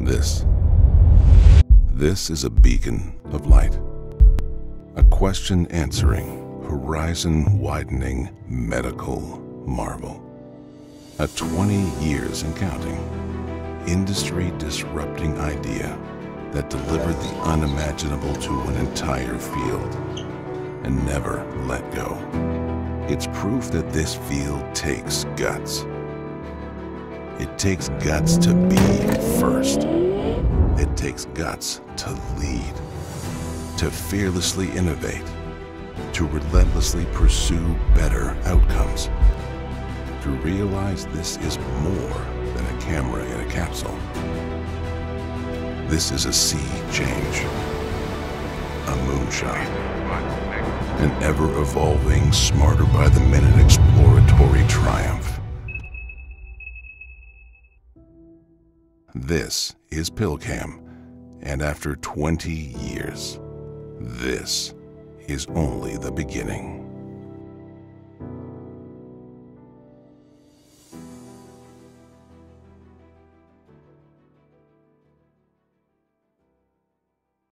This. This is a beacon of light. A question answering, horizon widening medical marvel. A 20 years and counting, industry disrupting idea that delivered the unimaginable to an entire field and never let go. It's proof that this field takes guts. It takes guts to be first. It takes guts to lead, to fearlessly innovate, to relentlessly pursue better outcomes, to realize this is more than a camera in a capsule. This is a sea change, a moonshot, an ever evolving, smarter by the minute This is PillCam, and after 20 years, this is only the beginning.